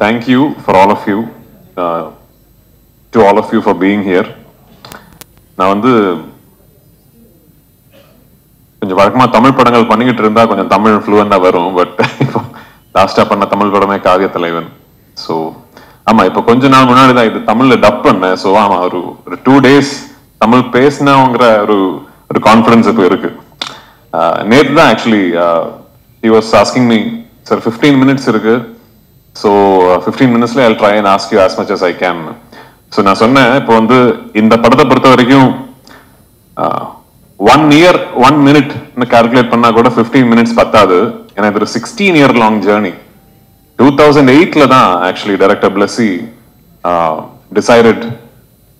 thank you for all of you, uh, to all of you for being here. நான் வந்து கொஞ்சம் வழக்கமா தமிழ் படங்கள் பண்ணிக்கிட்டு இருந்தா கொஞ்சம் தமிழ் ஃப்ளூவெண்டா வரும் பட் இப்போ லாஸ்டா பண்ண தமிழ் படமே காவிய தலைவன் ஸோ ஆமா இப்போ கொஞ்ச நாள் முன்னாடி தான் இது தமிழ்ல டப் பண்ணேன். ஸோ ஆமா ஒரு ஒரு டூ டேஸ் தமிழ் பேசினவங்கிற ஒரு ஒரு கான்ஃபிடன்ஸ் இப்போ இருக்கு. நேற்று தான் actually he was asking me sir fifteen minutes இருக்கு. ஸோ ஃபிஃப்டீன் மினிட்ஸ்ல I try and ask you as much as I can so நான் சொன்னேன் இப்போ வந்து இந்த படத்தை பொறுத்த வரைக்கும் one year one minute calculate பண்ணா கூட ஃபிஃப்டீன் மினிட்ஸ் பத்தாது. ஏன்னா இது ஒரு sixteen year long journey two thousand எயிட்ல தான் actually director Blessy decided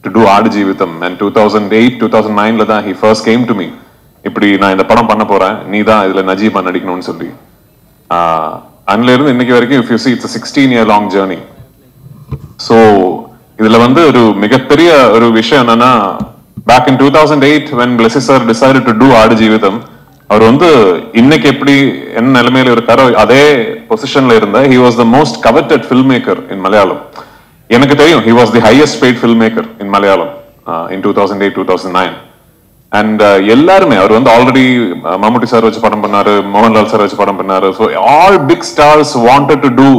to do Aadujeevitham and two thousand eight two thousand நைன்ல தான் he first came to me இப்படி நான் இந்த படம் பண்ண போறேன். நீ தான் இதுல நஜீபா நடிக்கணும்னு சொல்லி. Uh, அதுல இருந்து இன்னைக்கு வரைக்கும் if you see it's sixteen year long journey so இதுல வந்து ஒரு மிகப்பெரிய ஒரு விஷயம் என்னன்னா back in two thousand eight when Blessy sir decide to do Aadujeevitham அவர் வந்து இன்னைக்கு எப்படி என்ன நிலைமையில இருக்காரோ அதே பொசிஷன்ல இருந்த he was the most coveted film maker in Malayalam எனக்கு தெரியும் he was the highest paid film maker in Malayalam in two thousand eight two thousand nine and uh, எல்லாருமே அவர் வந்து ஆல்ரெடி uh, மம்முட்டி சார் வச்சு படம் பண்ணாரு மோகன்லால் சார் வச்சு படம் பண்ணாரு. So all big stars wanted to do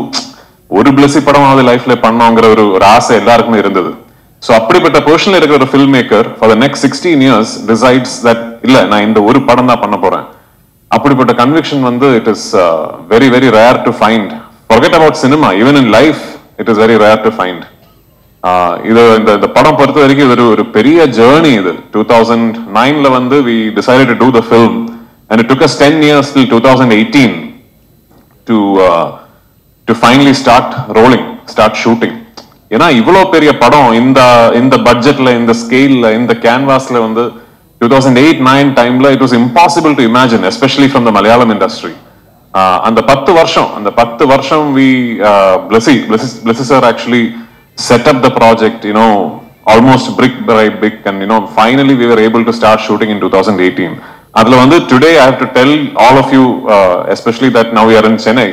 ஒரு பிளஸி படமாவது லைஃப்ல பண்ணோங்கிற ஒரு ஒரு ஆசை எல்லாருக்குமே இருந்தது. ஸோ அப்படிப்பட்ட பொசிஷன்ல இருக்கிற ஒரு film maker for the next sixteen years decides that இல்ல நான் இந்த ஒரு படம் தான் பண்ண போறேன். அப்படிப்பட்ட கன்விக்ஷன் வந்து it is very very rare to find forget about cinema even in life it is very rare to find இது இந்த இந்த படம் பொறுத்த வரைக்கும் இது ஒரு ஒரு பெரிய ஜேர்னி இது. டூ தௌசண்ட் நைன்ல வந்து we decide to do the film and took us ten years till two thousand eighteen to to finally start rolling start shooting ஏன்னா இவ்வளோ பெரிய படம் இந்த இந்த பட்ஜெட்ல இந்த ஸ்கேல்ல இந்த கேன்வாஸ்ல வந்து டூ தௌசண்ட் எயிட் நைன் டைம்ல it was impossible to imagine especially from the Malayalam industry அந்த பத்து வருஷம் அந்த பத்து வருஷம் we Blessy Blessy sir actually set up the project, you know, almost brick by brick, and you know, finally we were able to start shooting in 2018. அதுல வந்து today I have to tell all of you especially that now you're in Chennai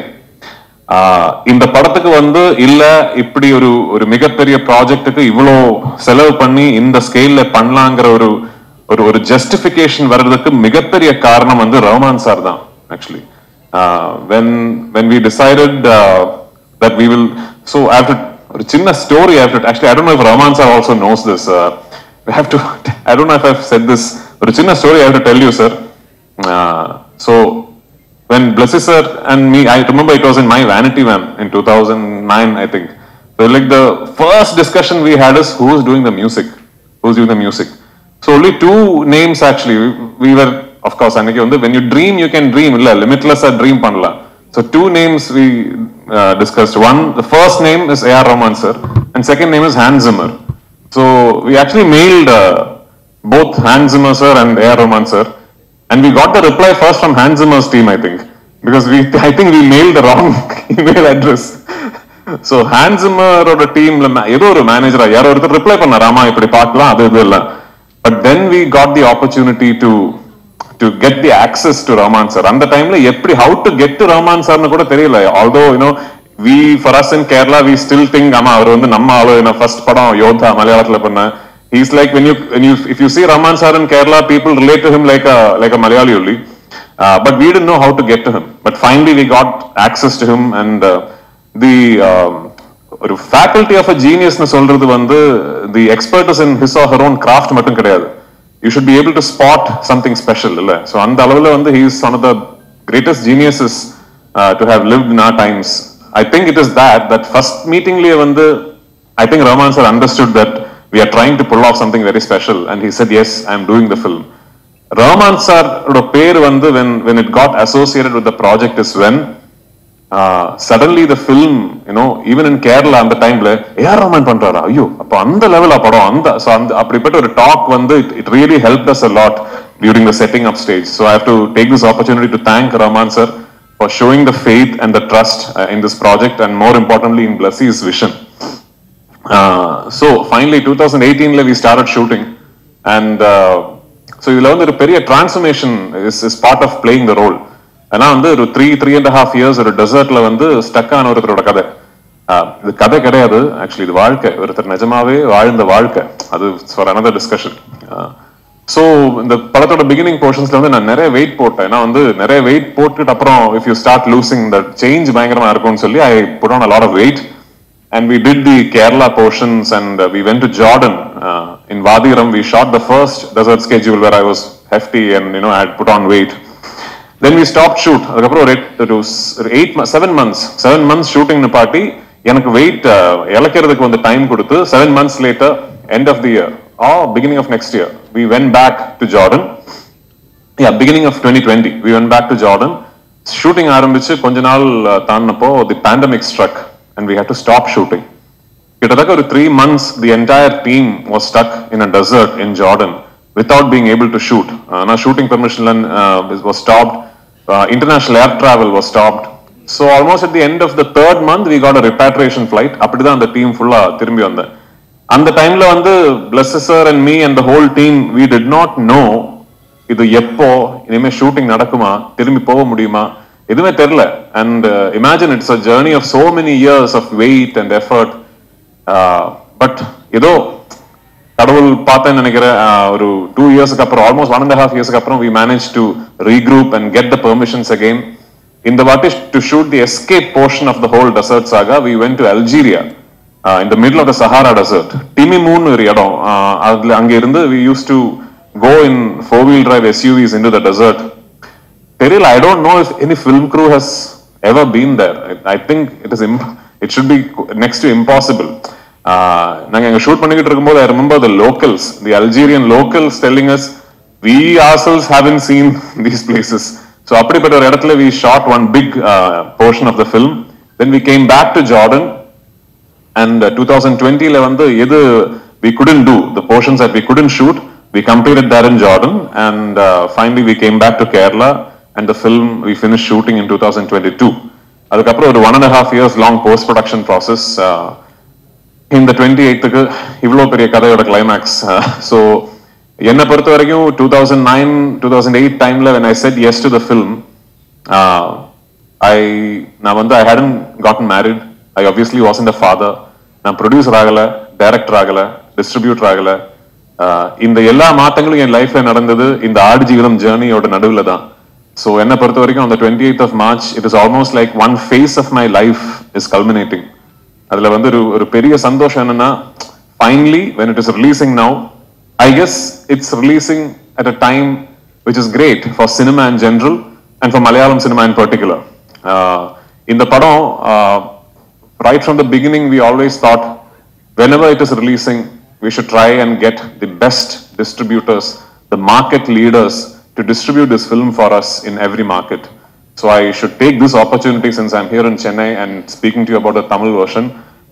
இந்த படத்துக்கு வந்து இல்ல இப்படி ஒரு ஒரு மிகப்பெரிய ப்ராஜெக்டுக்கு இவ்வளோ செலவு பண்ணி இந்த ஸ்கேல்ல பண்ணலாங்கிற ஒரு ஒரு ஒரு ஜஸ்டிபிகேஷன் வர்றதுக்கு மிகப்பெரிய காரணம் வந்து ரஹ்மான் சார் தான் actually when when we decided that we will so after ஒரு சின்ன story after actually I don't know if Rahman sir also knows this we have to I don't know if I've said this ஒரு சின்ன story I have to tell you sir so when Blessy sir and me, I remember it was in my vanity van in 2009, I think. So like the first discussion we had is who's doing the music, who's doing the music. So only two names actually. We, we were, of course, அன்னைக்கு வந்து when you dream, you can dream, இல்ல limitless ஆ dream பண்ணலாம். So two names we uh, discussed. One, the first name is A.R. Rahman sir, and second name is Hans Zimmer. So we actually mailed uh, both Hans Zimmer sir and A.R. Rahman sir. And we got the reply first from Hans Zimmer's team, I think. Because we, I think we mailed the wrong email address. So Hans Zimmerோட டீம்ல ஏதோ ஒரு மேனேஜரா யாரோ ஒருத்தர் reply பண்ண ராமா இப்படி பார்க்கலாம் அது இது இல்ல but then we got the opportunity to To get the access to Rahman sir அந்த டைம்ல எப்படி how to get to Rahman சார்னு கூட தெரியல. Although you know we far as in Kerala we still think ஆமா அவர் வந்து நம்ம ஆளு. ஃபர்ஸ்ட் படம் யோதா மலையாளத்துல பண்ண. He's like when you when you if you see Rahman sir in Kerala, people relate to him like like a Malayali Malayali but we uh, but know how to get to him but him. We got access to him and the ஒரு faculty of a ஜீனியஸ்னு சொல்றது வந்து the expert in his or her own craft மட்டும் கிடையாது. You should be able to spot something special இல்ல so அந்த அளவில் வந்து he is one of the greatest geniuses to have lived in our times I think it is that that first மீட்டிங்லேயே வந்து I think Rahman sir understood that we are trying to pull off something very special and he said yes i am doing the film rahman sir பேர் வந்து when when it got associated with the project is when uh, suddenly the film you know even in kerala அந்த டைம்ல AR Rahman பண்றாரா ஐயோ அப்ப அந்த level படம் அந்த so அந்த அப்படிப்பட்ட ஒரு டாக் வந்து it really helped us a lot during the setting up stage so i have to take this opportunity to thank rahman sir for showing the faith and the trust uh, in this project and more importantly in Blessy's vision uh, so finally 2018 we started shooting and uh, so இதுல வந்து ஒரு பெரிய transformation is is part of playing the role ஏன்னா வந்து ஒரு three three and half years ஒரு டெசர்ட்ல வந்து ஸ்டக் ஆன ஒருத்தரோட கதை. இது கதை கிடையாது. ஆக்சுவலி இது வாழ்க்கை. ஒருத்தர் நிஜமாவே வாழ்ந்த வாழ்க்கை. அது ஃபார் அனதர் டிஸ்கஷன் ஸோ இந்த படத்தோட பிகினிங் போர்ஷன்ஸ்ல வந்து நான் நிறைய வெயிட் போட்டேன். ஏன்னா வந்து நிறைய வெயிட் போட்டுட்டு அப்புறம் if you start losing the change பயங்கரமா இருக்கும்னு சொல்லி I put on lot of weight and we did the Kerala portions and we we to Jordan in Wadi Rum we Wadiram, the first desert schedule where I was hefty and you know and, put on weight had put on weight. Then we stopped shoot. அதுக்கப்புறம் ஒரு எட்- it was eight months, seven months, seven months shooting நிப்பாட்டி எனக்கு weight இழக்கிறதுக்கு வந்து time கொடுத்து seven months later end of the year ah beginning of next year we went back to Jordan yeah beginning of 2020 we went back to jordan. Shooting ஆரம்பிச்சு கொஞ்ச நாள் uh, தாண்டினப்போ the pandemic struck and we had to stop shooting. கிட்டத்தட்ட ஒரு three months the entire team was stuck in a desert in Jordan without being able to shoot ஆனால் shooting permission was stopped international air travel was stopped so almost at the end of the third month we got a repatriation flight அப்படிதான் அந்த team ஃபுல்லா திரும்பி வந்தேன். அந்த டைம்ல வந்து Blessy sir and me and whole team we did not know இது எப்போ இனிமே ஷூட்டிங் நடக்குமா திரும்பி போக முடியுமா எதுவுமே தெரில and imagine it's a journey of so many years of weight and effort but ஏதோ கடவுள் பார்த்தேன்னு நினைக்கிறேன் ஒரு டூ இயர்ஸ்க்கு அப்புறம் ஆல்மோஸ்ட் ஒன் அண்ட் ஹாஃப் இயர்ஸ்க்கு அப்புறம் we manage to regroup and get the permissions again இந்த வாட்டி to shoot the escape portion of the whole desert saga we went to Algeria இந்த middle of the Sahara desert Timimoun ஒரு இடம். அதுல அங்க இருந்து we used to go in four wheel drive SUVs in to the desert தெரியல I don't know if any film crew has ever been there I think it is it should be next to impossible நாங்க எங்க shoot பண்ணிக்கிட்டு இருக்கும்போது I remember the locals the Algerian locals telling us we ourselves haven't seen these places so அப்படிப்பட்ட ஒரு இடத்துல we shot one big portion of the film then we came back to Jordan and uh, 2020 ல வந்து எது we couldn't do the portions that we couldn't shoot we completed that in Jordan and uh, finally we came back to Kerala and the film we finished shooting in 2022 அதுக்கப்புறம் ஒரு one and half years long post production process இந்த twenty எயித்துக்கு இவ்வளோ பெரிய கதையோட climax so என்னை பொறுத்த வரைக்கும் two thousand nine two thousand eight டைம்ல when I said yes to the film I நான் வந்து I hadn't gotten married I obviously was in the father நான் ப்ரொடியூசர் ஆகல டைரக்டர் ஆகல டிஸ்ட்ரிபியூட்டர் ஆகல. இந்த எல்லா மாற்றங்களும் என் லைஃப்ல நடந்தது இந்த ஆடு ஜீவிதம் ஜேர்னியோட நடுவுல தான். ஸோ என்னை பொறுத்த வரைக்கும் அந்த twenty eight of March it is almost like one phase of my life is culminating அதுல வந்து ஒரு ஒரு பெரிய சந்தோஷம் என்னன்னா finally when it is releasing now i guess it's releasing at a time which is great for cinema in general and for malayalam cinema in particular uh, இந்த படம் uh, right from the beginning we always thought whenever it is releasing we should try and get the best distributors the market leaders to distribute this film for us in every market so I should take this opportunity since I'm here in Chennai and speaking to you about the Tamil version.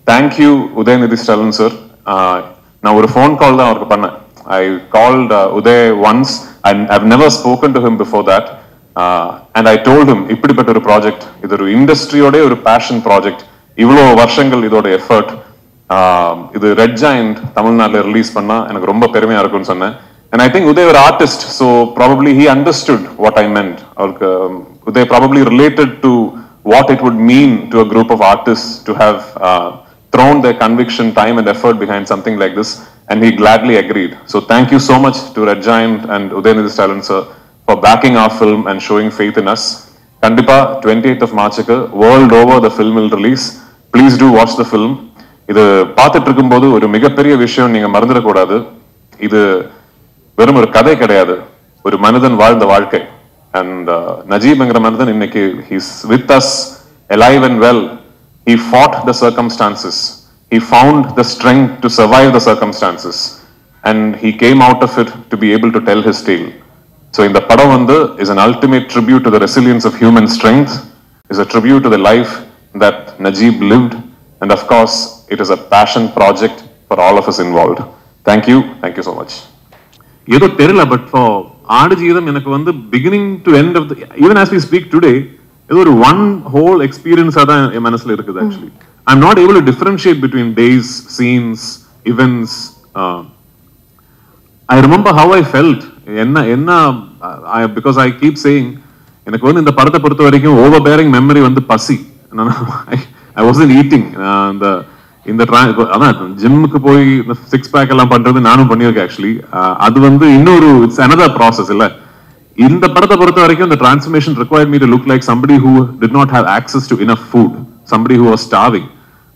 Thank you, Udayanidhi Stalin sir. Uh, நான் ஒரு phone call தான் அவருக்கு பண்ணேன். I called Udhay once and I've never spoken to him before that and I told him இப்படிப்பட்ட ஒரு project இது ஒரு இண்டஸ்ட்ரியோட ஒரு பேஷன் ப்ராஜெக்ட் இவ்வளோ வருஷங்கள் இதோட எஃபர்ட் um, இது ரெட் ஜாயிண்ட் தமிழ்நாட்டில் ரிலீஸ் பண்ணால் எனக்கு ரொம்ப பெருமையாக இருக்கும்னு சொன்னேன். அண்ட் ஐ திங்க் உதய் ஒரு artist so probably he understood what I meant அவருக்கு um, Uday probably related to what it would mean to a group of artist to have thrown their conviction, time, and effort behind something like this, and he gladly agreed. So thank you so much to Red Giant and Udayanidhi Stalin sir for backing our film and showing faith in us. Kandipa, 28th of March, world over the film will release. Please do watch the film. இது பார்த்துட்டு இருக்கும்போது ஒரு மிகப்பெரிய விஷயம் நீங்க மறந்துடக்கூடாது இது வெறும் ஒரு கதை கிடையாது ஒரு மனிதன் வாழ்ந்த வாழ்க்கை அண்ட் நஜீப்ங்கிற மனிதன் இன்னைக்கு he's with us alive and well he fought the circumstances he found the strength to survive the circumstances and he came out of it to be able to tell his tale so in the padam vandu is an ultimate tribute to the resilience of human strength is a tribute to the life that najib lived and of course it is a passion project for all of us involved thank you thank you so much ஏதோ தெரியல but for Aadu Jeevitham எனக்கு வந்து beginning to end of even as we speak today ஏதோ ஒரு one whole எக்ஸ்பீரியன்ஸா தான் என் மனசுல இருக்குது actually I am not able to differentiate between days scenes events I remember how I felt என்ன என்ன பிகாஸ் ஐ கீப் சேயிங் எனக்கு வந்து இந்த படத்தை பொறுத்த வரைக்கும் ஓவர் பேரிங் மெமரி வந்து பசி. ஐ வாசன் ஈட்டிங் இந்த இந்த அதான் ஜிம்முக்கு போய் இந்த சிக்ஸ் பேக் எல்லாம் பண்றது நானும் பண்ணியிருக்கேன் ஆக்சுவலி அது வந்து இன்னொரு இட்ஸ் அனதர் ப்ராசஸ் இல்ல. இந்த படத்தை பொறுத்த வரைக்கும் இந்த transformation require me look like somebody who who did not have access to enough food somebody who was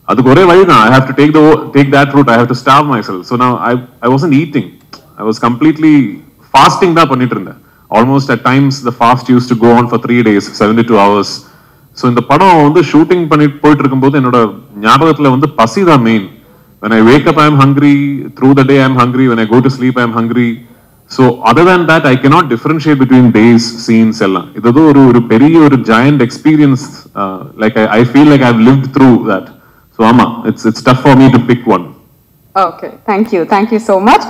அதுக்கு ஒரே வழி தான் I have to take the take that route I have to starve myself so நான் I I wasn't eating I was completely fasting தான் பண்ணிட்டு இருந்தேன். Almost at times the fast used to go on for three days seventy two hours so இந்த படம் வந்து shooting பண்ணிட்டு போயிட்டு இருக்கும்போது என்னோட ஞாபகத்தில் வந்து பசி தான் main when I wake up, I'm hungry. Through the day, I'm hungry. When I go to sleep, I'm hungry. So other than that, I cannot differentiate between days, scenes, எல்லாம் இது ஒரு ஒரு பெரிய ஒரு giant experience like I I feel like I have through that so ஆமாம் it's it's tough for me to pick one okay thank you thank you so much